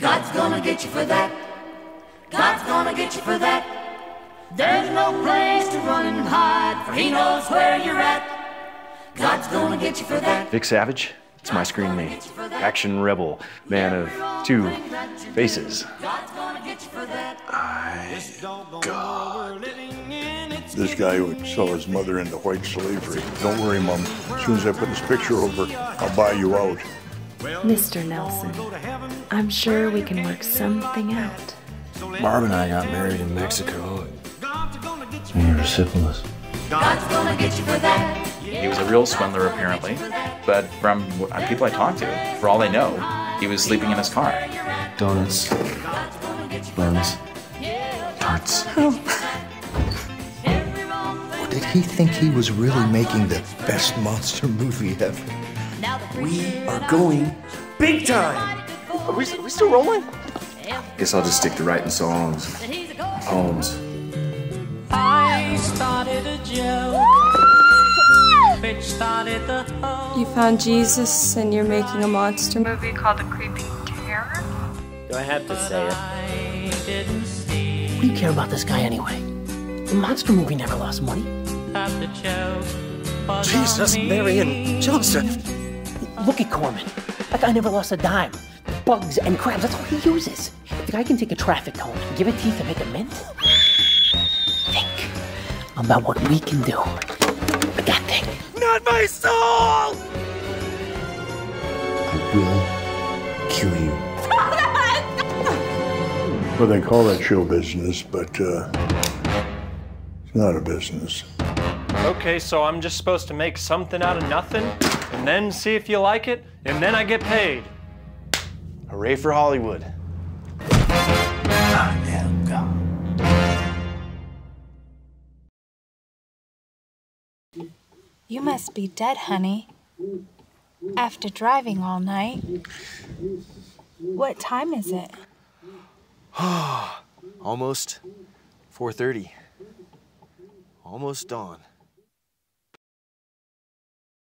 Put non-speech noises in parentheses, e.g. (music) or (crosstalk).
God's gonna get you for that. God's gonna get you for that. There's no place to run and hide, for He knows where you're at. God's gonna get you for that. Vic Savage, it's my screen name. Action rebel, man of two faces. God's gonna get you for that. God. This guy would sell his mother into white slavery. Don't worry, Mom. As soon as I put this picture over, I'll buy you out. Mr. Nelson, I'm sure we can work something out. Barb and I got married in Mexico. And you were syphilis. God's gonna get you for that. He was a real swindler, apparently. But from uh, people I talked to, for all they know, he was sleeping in his car. Donuts. Buns. Tarts. Or did he think he was really making the best monster movie ever? We are going big time. Are we, are we still rolling? Guess I'll just stick to writing songs, poems. I started a joke. Started the whole. You found Jesus and you're making a monster movie called The Creeping Terror? Do I have to say it? I didn't see What do you care about this guy anyway? The monster movie never lost money. that the joke was Jesus, on me. Mary, and Joseph. Look at Corman. That guy never lost a dime. Bugs and crabs, that's all he uses. If the guy can take a traffic cone, give it teeth, and make a mint, think about what we can do with that thing. Not my soul! I will kill you. Well, they call that show business, but uh, it's not a business. Okay, so I'm just supposed to make something out of nothing and then see if you like it, and then I get paid. Hooray for Hollywood. You must be dead, honey. After driving all night. What time is it? (sighs) Almost 4:30. Almost dawn.